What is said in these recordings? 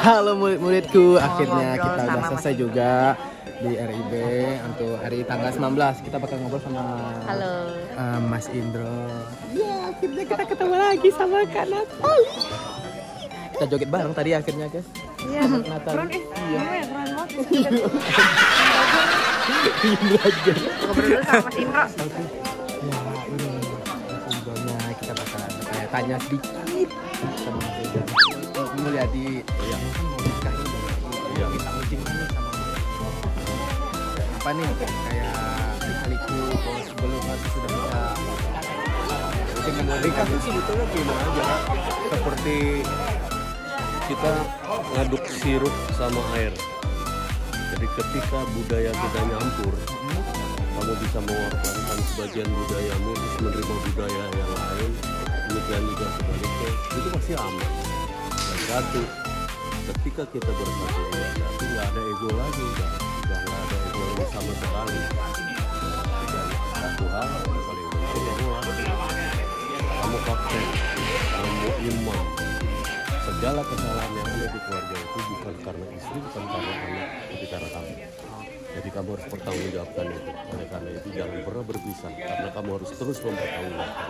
Halo murid-muridku, akhirnya kita udah selesai juga di RIB untuk hari tanggal 19. Kita bakal ngobrol sama Halo. eh, Mas Indro. Ya, akhirnya kita ketemu lagi sama Kak Natali. Kita joget bareng tadi akhirnya, guys. Iya. Natal. Keren eh. Iya. Keren, keren banget. Indro aja. Ngobrol dulu sama Mas Indro. Tanya, sedikit sama Mas Indro. Mulyadi, Iya. mau nikah ini. Iya. Kita sama apa nih kayak kaliku kalau sebelum sudah bisa dengan Nikah itu sebetulnya gini aja seperti kita ngaduk sirup sama air. Jadi ketika budaya kita nyampur, kamu bisa mengorbankan sebagian budayamu terus menerima budaya yang lain, demikian juga sebaliknya, itu pasti aman. Dan satu, ketika kita bersatu dengan satu, nggak ada ego lagi, nggak nggak ada ego lagi sama sekali. Dan satu hal yang paling penting adalah kamu kapten, kamu imam. Segala kesalahan yang ada di keluarga itu bukan karena istri, bukan karena anak, tapi karena kamu. Jadi kamu harus bertanggungjawabkan itu. Oleh karena itu jangan pernah berpisah, karena kamu harus terus mempertanggungjawabkan.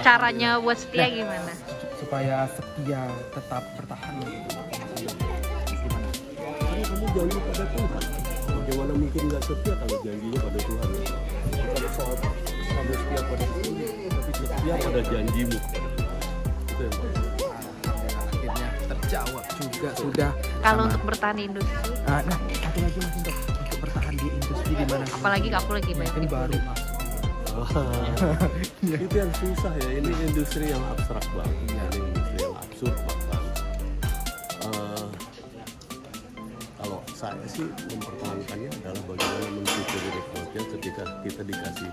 Caranya buat setia gimana? supaya setia tetap bertahan gitu. Gimana? Karena kamu janji pada Tuhan. Bagaimana mungkin nggak setia kalau janjinya pada Tuhan? Bukan soal kamu setia pada Tuhan, tapi setia pada janjimu. Itu yang paling akhirnya terjawab juga sudah. Kalau sama- untuk bertahan di industri, Ah, nah satu lagi mas untuk untuk bertahan di industri di mana? apalagi aku lagi banyak baru masuk. itu yang susah ya ini industri yang abstrak banget Iya. ini industri yang absurd bahkan Eh, kalau saya sih mempertahankannya adalah bagaimana mensyukuri nikmatnya ketika kita dikasih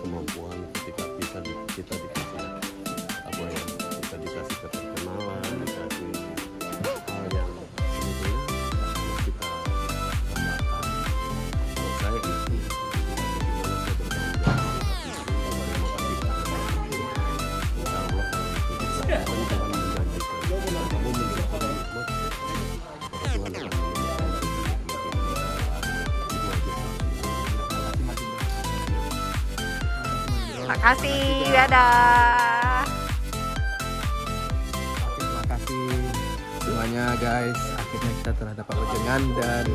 kemampuan ketika kita kita dikasih Makasih, dadah. Terima kasih semuanya guys. Akhirnya kita telah dapat wejangan dan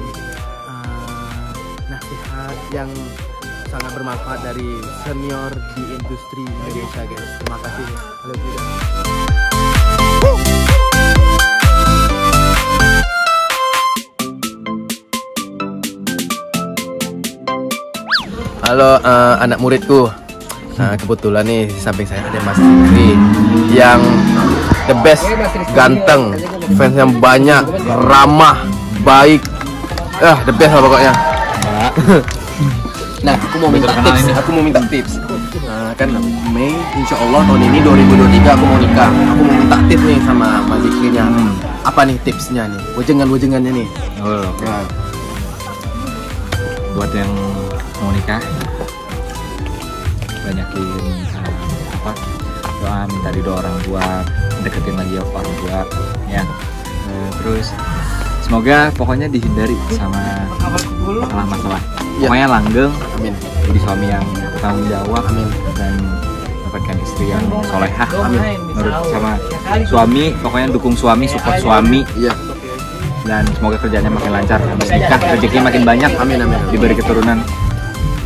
uh, nasihat yang sangat bermanfaat dari senior di industri Indonesia guys. Terima kasih. Halo juga. Halo eh, anak muridku. Nah, kebetulan nih di samping saya ada Mas Rizky yang the best, ganteng, fans yang banyak, ramah, baik. Ah, the best lah pokoknya. Nah, aku mau minta tips. Aku mau minta tips. Nah, kan Mei, insya Allah tahun ini 2023 aku mau nikah. Aku mau minta tips nih sama Mas Rizky-nya. Apa nih tipsnya nih? Wejengan-wejengannya nih. Oh, oke. Nah, Buat yang mau nikah, banyakin eh, apa doa minta ridho orang tua, deketin lagi orang tua, ya. Eh, terus semoga pokoknya dihindari sama masalah-masalah. Iya. Pokoknya langgeng, amin. jadi suami yang bertanggung jawab Amin. dan dapatkan istri yang solehah. Amin. Menurut sama suami, pokoknya dukung suami, support suami, Iya. dan semoga kerjanya makin lancar habis nikah rezekinya makin banyak amin, amin. diberi keturunan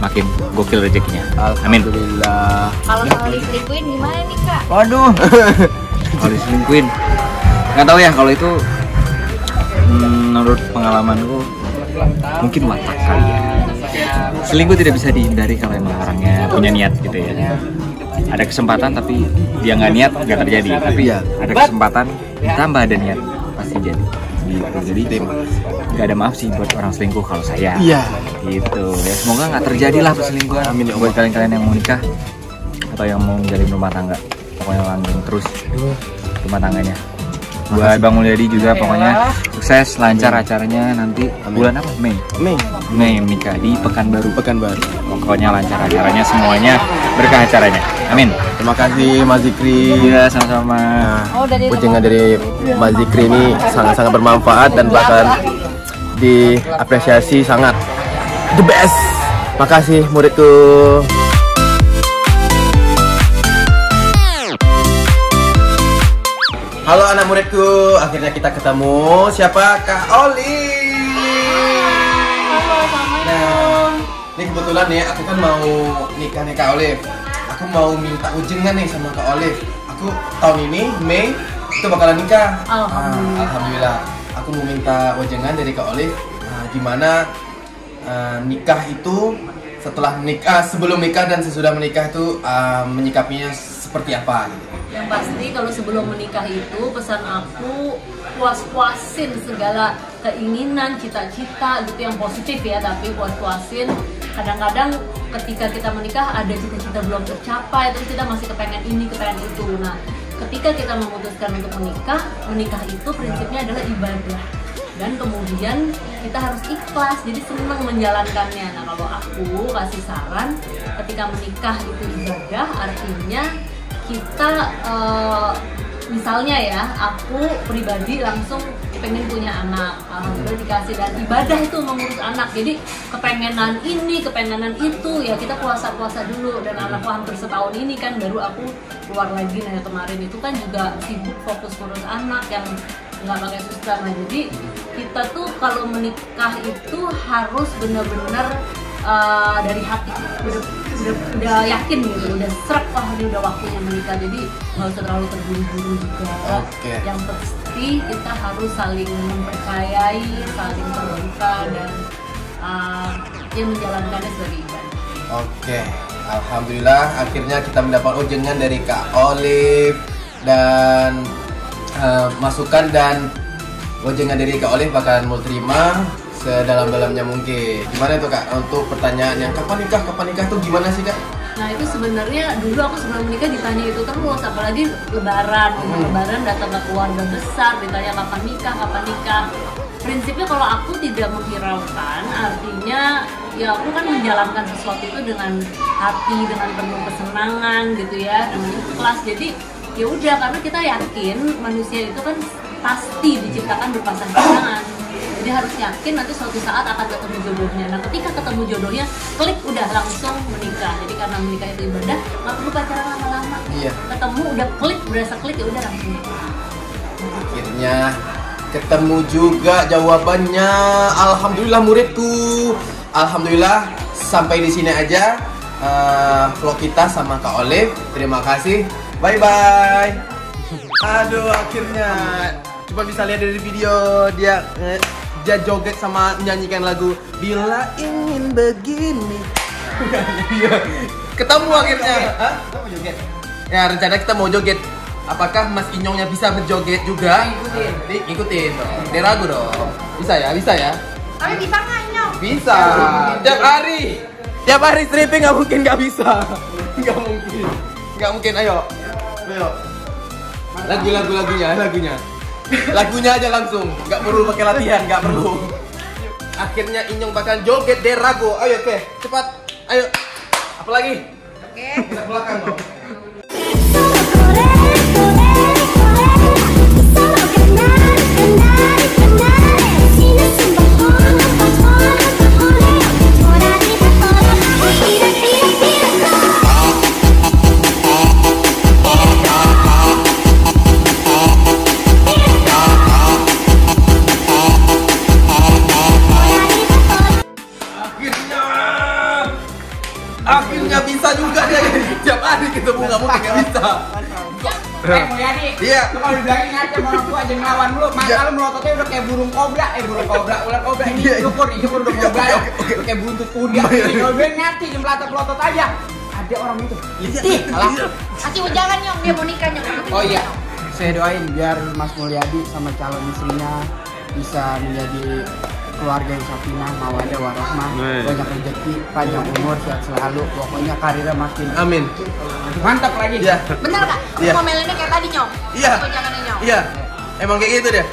makin gokil rezekinya amin Alhamdulillah. Kalau soal diselingkuhin gimana nih kak? waduh kalau diselingkuin nggak tahu ya kalau itu hmm, menurut pengalamanku mungkin watak kali ya selingkuh tidak bisa dihindari kalau emang orangnya punya niat gitu ya ada kesempatan tapi dia nggak niat nggak terjadi tapi Iya. ada kesempatan ditambah ada niat pasti jadi gitu jadi nggak ada maaf sih buat orang selingkuh kalau saya. Iya. gitu. Ya semoga nggak terjadi lah perselingkuhan. Amin, ya buat kalian-kalian yang mau nikah atau yang mau menjalin rumah tangga. Pokoknya langgeng terus. Rumah tangganya. Buat Bang Mulyadi juga pokoknya sukses lancar acaranya nanti bulan apa? Mei. Mei, Mei nikah di Pekanbaru. Pekanbaru. pokoknya lancar acaranya semuanya berkah acaranya Amin. Terima kasih Mas Zikri. Iya, sama-sama. Nah, Oh, dari dari Mas Zikri ini sangat-sangat bermanfaat dan bahkan diapresiasi sangat the best. Makasih muridku. Halo anak muridku, akhirnya kita ketemu. Siapa Kak Oli? Nah, ini kebetulan nih aku kan mau nikah nih Kak Olive. Aku mau minta ujangan nih sama Kak Olive. Aku tahun ini Mei itu bakalan nikah. Alhamdulillah. Ah, Alhamdulillah. Aku mau minta ujangan dari Kak Olive. Nah, gimana ah, nikah itu setelah menikah, sebelum nikah dan sesudah menikah itu ah, menyikapinya seperti apa gitu. Yang pasti kalau sebelum menikah itu pesan aku puas-puasin segala keinginan, cita-cita gitu yang positif ya, tapi puas-puasin. Kadang-kadang ketika kita menikah ada cita-cita belum tercapai, terus kita masih kepengen ini, kepengen itu. Nah, ketika kita memutuskan untuk menikah, menikah itu prinsipnya adalah ibadah. Dan kemudian kita harus ikhlas, jadi senang menjalankannya. Nah, kalau aku kasih saran, ketika menikah itu ibadah, artinya kita eh, misalnya ya aku pribadi langsung pengen punya anak. Alhamdulillah dikasih dan ibadah itu mengurus anak. Jadi kepengenan ini kepengenan itu ya kita puasa puasa dulu. Dan anakku hampir setahun ini kan baru aku keluar lagi. Nah kemarin itu kan juga sibuk fokus ngurus anak yang nggak pakai suster. Nah jadi kita tuh kalau menikah itu harus benar-benar eh, dari hati udah, udah, yakin gitu udah serak wah ini udah waktunya menikah. Jadi nggak usah terlalu terburu-buru juga. Oke. yang pasti kita harus saling mempercayai saling terbuka dan uh, ya menjalankannya sebagai ibadah. Oke, alhamdulillah akhirnya kita mendapat ujangan dari Kak Olive dan eh, masukan dan ujangan dari Kak Olive bakalan mau terima sedalam-dalamnya mungkin. Gimana tuh Kak? Untuk pertanyaan yang kapan nikah, kapan nikah? Tuh gimana sih Kak? Nah itu sebenarnya dulu aku sebelum menikah ditanya itu terus apalagi lebaran. Hmm. lebaran datang ke keluarga besar ditanya kapan nikah kapan nikah. Prinsipnya kalau aku tidak menghiraukan artinya ya aku kan menjalankan sesuatu itu dengan hati dengan penuh kesenangan gitu ya dengan ikhlas. Jadi ya udah karena kita yakin manusia itu kan pasti diciptakan berpasang-pasangan jadi harus yakin nanti suatu saat akan ketemu jodohnya nah ketika ketemu jodohnya klik udah langsung menikah jadi karena menikah itu ibadah nggak perlu pacaran lama-lama Iya. ketemu udah klik berasa klik ya udah langsung nikah Akhirnya ketemu juga jawabannya. Alhamdulillah muridku. Alhamdulillah sampai di sini aja eh, vlog kita sama Kak Olive. Terima kasih. Bye bye. Aduh akhirnya cuma bisa lihat dari video dia eh, dia joget sama menyanyikan lagu Bila ingin begini. Iya. Ketemu akhirnya. Hah? Ya rencana kita mau joget. Apakah Mas Inyongnya bisa berjoget juga? Ikutin. Ikutin dong. Dia ragu dong. Bisa ya, bisa ya. Tapi bisa nggak nyok? Bisa. Tiap hari. Tiap hari stripping nggak mungkin nggak bisa. Nggak mungkin. Nggak mungkin. Ayo. Ayo. Lagu lagu lagunya, lagunya. Lagunya aja langsung. Nggak perlu pakai latihan, nggak perlu. Akhirnya Inyong bakal joget Derago. Ayo, oke. Cepat. Ayo. Apalagi? Oke. Kita belakang dong. Akhirnya bisa juga dia. Tiap hari ketemu nggak mungkin nggak bisa. Eh, Mulyadi, Iya. lu kalau dibilangin ngaca sama orang tua aja ngelawan lu, Iya. maka lu melototnya udah kayak burung kobra, eh burung kobra, ular kobra, ini Iya, iya. syukur, ini syukur udah Oke, kobra. Udah kayak buntut kuda, Iya, iya. kalau gue ngati di melotot melotot aja, ada orang itu, Iya. ih, kalah. Kasih ujangan nyok, dia mau nikah nyok. Oh iya, saya doain biar Mas Mulyadi sama calon istrinya bisa menjadi keluarga yang sakinah, mawadah, warahmah, banyak rezeki, panjang umur, sehat selalu, pokoknya karirnya makin Amin. mantap lagi. Iya. Bener nggak? Iya. Ngomelinnya kayak tadi nyok. Iya. Iya. Emang kayak gitu deh.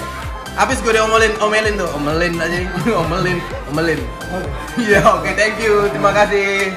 Habis gue udah omelin, omelin tuh, omelin aja, omelin, omelin. Iya, oke, thank you, terima kasih.